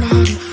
magnetic